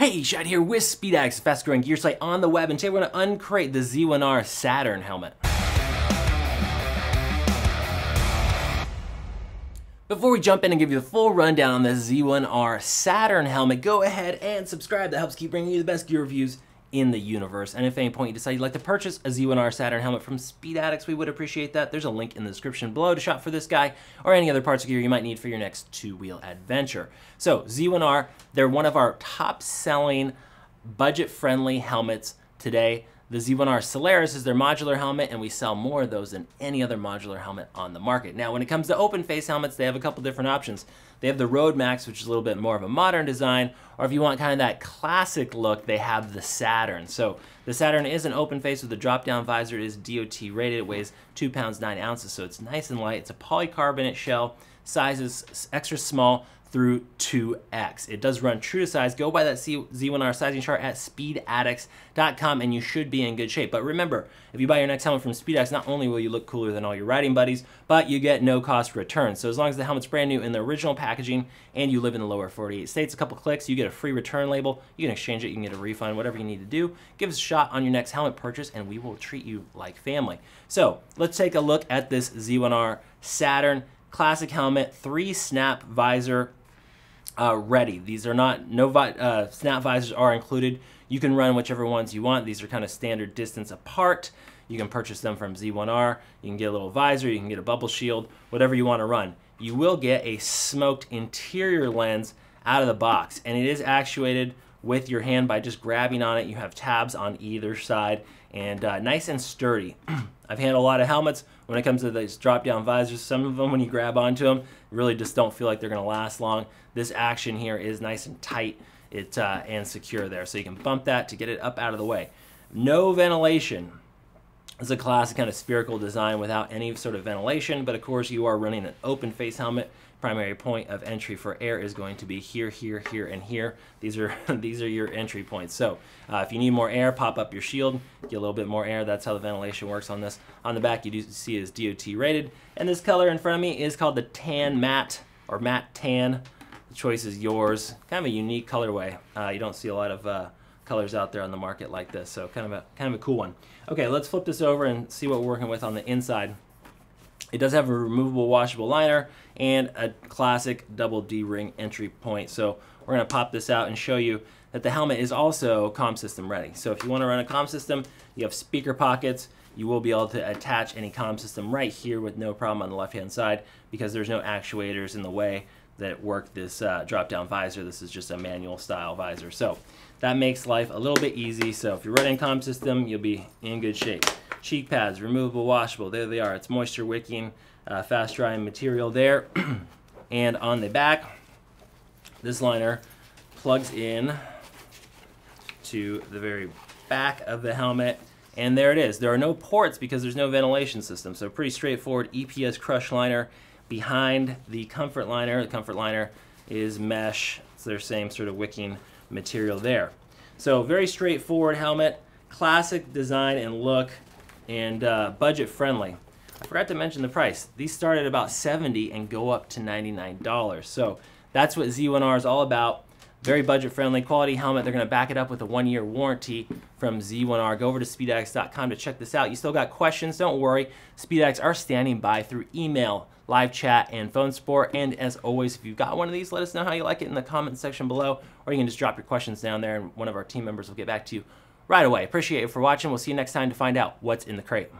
Hey, Shad here with SpeedAddicts, fast growing gear site on the web, and today we're to uncrate the Z1R Saturn helmet. Before we jump in and give you the full rundown on the Z1R Saturn helmet, go ahead and subscribe. That helps keep bringing you the best gear reviews in the universe. And if at any point you decide you'd like to purchase a Z1R Saturn helmet from SpeedAddicts, we would appreciate that. There's a link in the description below to shop for this guy or any other parts of gear you might need for your next two-wheel adventure. So Z1R, they're one of our top-selling budget-friendly helmets today. The Z1R Solaris is their modular helmet, and we sell more of those than any other modular helmet on the market. Now, when it comes to open face helmets, they have a couple different options. They have the Road Maxx, which is a little bit more of a modern design, or if you want kind of that classic look, they have the Saturn. So the Saturn is an open face with a drop-down visor. It is DOT rated. It weighs 2 pounds 9 ounces, so it's nice and light. It's a polycarbonate shell. Size is extra small, through 2x. It does run true to size. Go by that Z1R sizing chart at speedaddicts.com and you should be in good shape. But remember, if you buy your next helmet from SpeedAddicts, not only will you look cooler than all your riding buddies, but you get no cost return. So as long as the helmet's brand new in the original packaging and you live in the lower 48 states, a couple clicks, you get a free return label. You can exchange it, you can get a refund, whatever you need to do. Give us a shot on your next helmet purchase and we will treat you like family. So let's take a look at this Z1R Saturn classic helmet, three snap visor uh, ready. These are not, no vi uh, snap visors are included. You can run whichever ones you want. These are kind of standard distance apart. You can purchase them from Z1R. You can get a little visor, you can get a bubble shield, whatever you want to run. You will get a smoked interior lens out of the box, and it is actuated with your hand by just grabbing on it. You have tabs on either side, and uh, nice and sturdy. I've handled a lot of helmets when it comes to these drop down visors. Some of them, when you grab onto them, really just don't feel like they're going to last long. This action here is nice and tight it, uh, and secure there. So you can bump that to get it up out of the way. No ventilation. It's a classic kind of spherical design without any sort of ventilation, but of course you are running an open face helmet primary point of entry for air is going to be here, here, here, and here. These are these are your entry points. So uh, if you need more air, pop up your shield, get a little bit more air. That's how the ventilation works on this. On the back, you do see is DOT rated. And this color in front of me is called the Tan Matte or Matte Tan. The choice is yours. Kind of a unique colorway. Uh, you don't see a lot of uh, colors out there on the market like this, so kind of a kind of a cool one. Okay, let's flip this over and see what we're working with on the inside. It does have a removable washable liner and a classic double D-ring entry point. So we're going to pop this out and show you that the helmet is also COM system ready. So if you want to run a COM system, you have speaker pockets, you will be able to attach any COM system right here with no problem on the left-hand side because there's no actuators in the way that work this uh, drop-down visor. This is just a manual style visor. So that makes life a little bit easy. So if you're running COM system, you'll be in good shape cheek pads, removable, washable. There they are. It's moisture wicking, uh, fast drying material there. and on the back, this liner plugs in to the very back of the helmet. And there it is. There are no ports because there's no ventilation system. So pretty straightforward EPS crush liner behind the comfort liner. The comfort liner is mesh. It's their same sort of wicking material there. So very straightforward helmet, classic design and look and uh, budget friendly. I forgot to mention the price. These start at about 70 and go up to $99. So that's what Z1R is all about. Very budget friendly, quality helmet. They're going to back it up with a one year warranty from Z1R. Go over to speedaddicts.com to check this out. You still got questions? Don't worry. SpeedAddicts are standing by through email, live chat, and phone support. And as always, if you've got one of these, let us know how you like it in the comment section below, or you can just drop your questions down there and one of our team members will get back to you right away. Appreciate you for watching. We'll see you next time to find out what's in the crate.